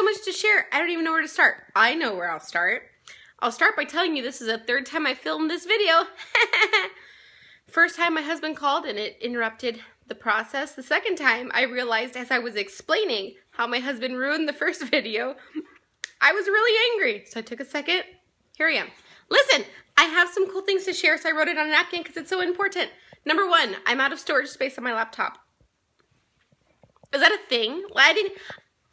so much to share. I don't even know where to start. I know where I'll start. I'll start by telling you this is the third time I filmed this video. First time my husband called and it interrupted the process. The second time I realized as I was explaining how my husband ruined the first video, I was really angry. So I took a second. Here I am. Listen, I have some cool things to share, so I wrote it on a napkin because it's so important. Number one, I'm out of storage space on my laptop. Is that a thing? I didn't.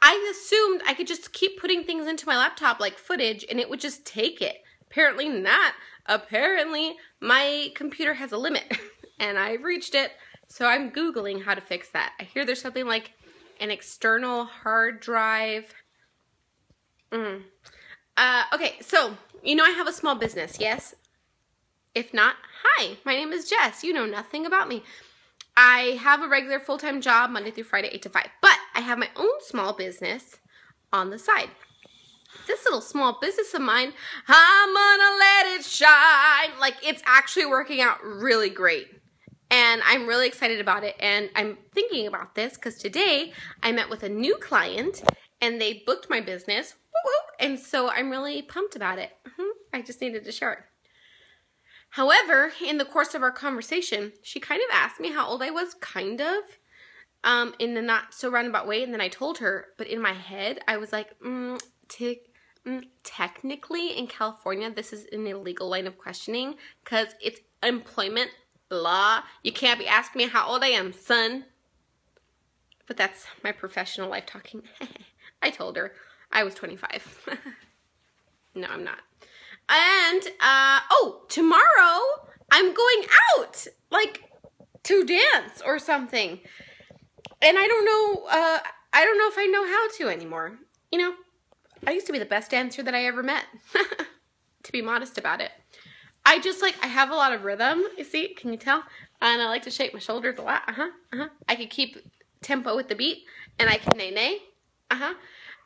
I assumed I could just keep putting things into my laptop like footage and it would just take it. Apparently not. Apparently my computer has a limit and I've reached it. So I'm Googling how to fix that. I hear there's something like an external hard drive. Mm. Uh, okay, so you know I have a small business, yes? If not, hi, my name is Jess. You know nothing about me. I have a regular full-time job Monday through Friday, 8 to 5, but I have my own small business on the side. This little small business of mine, I'm gonna let it shine. Like, it's actually working out really great. And I'm really excited about it. And I'm thinking about this because today I met with a new client and they booked my business. And so I'm really pumped about it. Mm-hmm. I just needed to share it. However, in the course of our conversation, she kind of asked me how old I was, kind of, um, in a not so roundabout way. And then I told her, but in my head, I was like, mm, mm, technically in California, this is an illegal line of questioning because it's employment law. You can't be asking me how old I am, son. But that's my professional life talking. I told her I was 25. no, I'm not. And, uh, oh, tomorrow I'm going out, like, to dance or something. And I don't know, uh, I don't know if I know how to anymore. You know, I used to be the best dancer that I ever met, to be modest about it. I just, like, I have a lot of rhythm, you see, can you tell? And I like to shake my shoulders a lot, uh-huh, uh-huh. I can keep tempo with the beat, and I can nay-nay, uh-huh.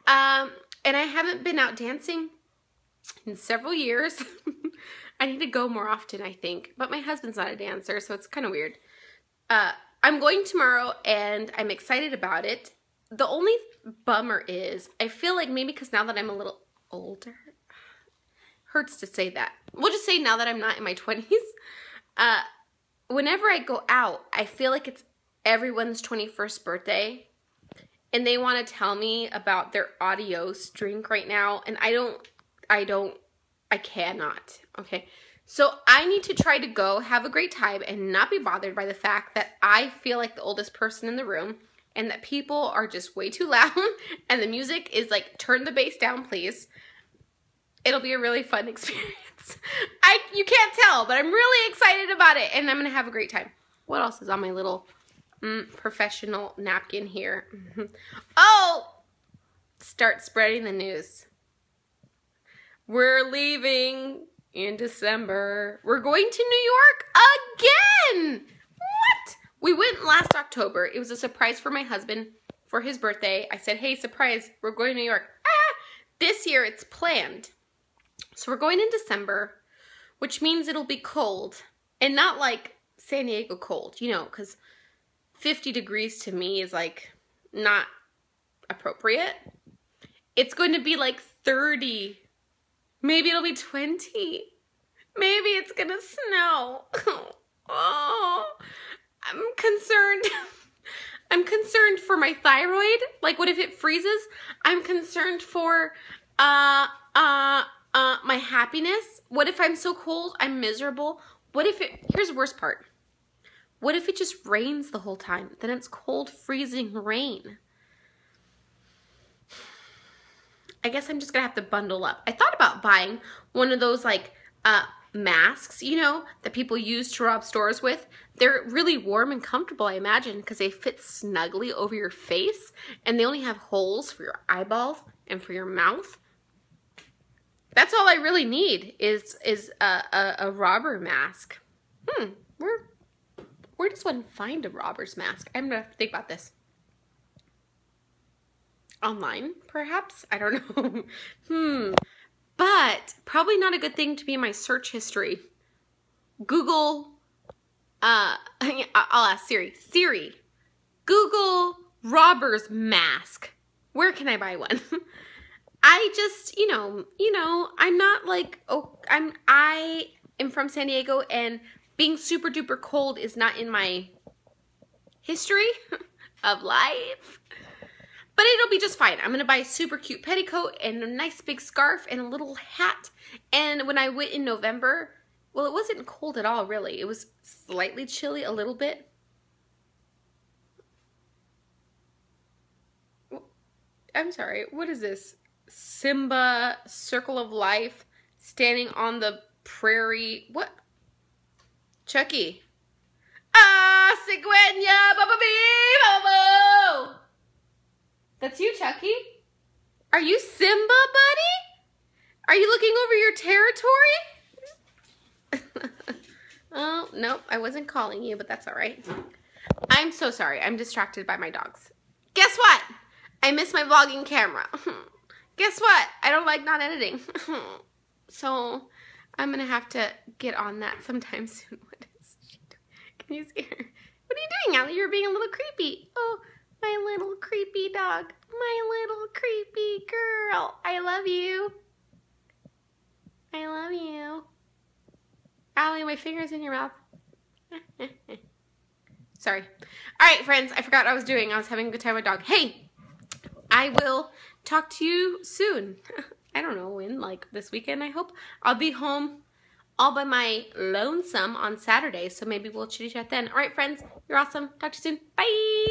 Um, and I haven't been out dancing in several years. I need to go more often, I think. But my husband's not a dancer, so it's kind of weird. Uh, I'm going tomorrow, and I'm excited about it. The only bummer is, I feel like maybe because now that I'm a little older, hurts to say that. We'll just say now that I'm not in my 20s, uh, whenever I go out, I feel like it's everyone's 21st birthday and they want to tell me about their adios drink right now and I don't I don't, I cannot. Okay. So I need to try to go have a great time and not be bothered by the fact that I feel like the oldest person in the room and that people are just way too loud and the music is like, turn the bass down, please. It'll be a really fun experience. I You can't tell, but I'm really excited about it and I'm going to have a great time. What else is on my little mm, professional napkin here? oh, start spreading the news. We're leaving in December. We're going to New York again. What? We went last October. It was a surprise for my husband for his birthday. I said, hey, surprise, we're going to New York. Ah! This year it's planned. So we're going in December, which means it'll be cold. And not like San Diego cold, you know, because 50 degrees to me is like not appropriate. It's going to be like 30 Maybe it'll be 20. Maybe it's gonna snow. oh, I'm concerned. I'm concerned for my thyroid. Like, what if it freezes? I'm concerned for, uh, uh, uh, my happiness. What if I'm so cold? I'm miserable. What if it, here's the worst part. What if it just rains the whole time? Then it's cold, freezing rain. I guess I'm just gonna have to bundle up. I thought about buying one of those like uh, masks, you know, that people use to rob stores with. They're really warm and comfortable, I imagine, because they fit snugly over your face and they only have holes for your eyeballs and for your mouth. That's all I really need is is a, a, a robber mask. Hmm, where, where does one find a robber's mask? I'm gonna think about this online, perhaps? I don't know. hmm. But probably not a good thing to be in my search history. Google, uh, I'll ask Siri. Siri, Google robber's mask. Where can I buy one? I just, you know, you know, I'm not like, oh, I'm, I am from San Diego and being super duper cold is not in my history of life. Be just fine. I'm to buy a super cute petticoat and a nice big scarf and a little hat. And when I went in November, well, it wasn't cold at all, really. It was slightly chilly, a little bit. I'm sorry, what is this? Simba, Circle of Life, standing on the prairie. What? Chucky. Are you Simba, buddy? Are you looking over your territory? oh, nope, I wasn't calling you, but that's all right. I'm so sorry. I'm distracted by my dogs. Guess what? I miss my vlogging camera. Guess what? I don't like not editing. so I'm going to have to get on that sometime soon. What is she doing? Can you see her? What are you doing, Allie? You're being a little creepy. Oh, my little creepy dog. My little creepy girl. I love you. I love you. Allie, my finger's in your mouth. Sorry. All right, friends. I forgot I was doing. I was having a good time with dog. Hey, I will talk to you soon. I don't know when, like this weekend, I hope. I'll be home all by my lonesome on Saturday, so maybe we'll chitty chat then. All right, friends, you're awesome. Talk to you soon. Bye.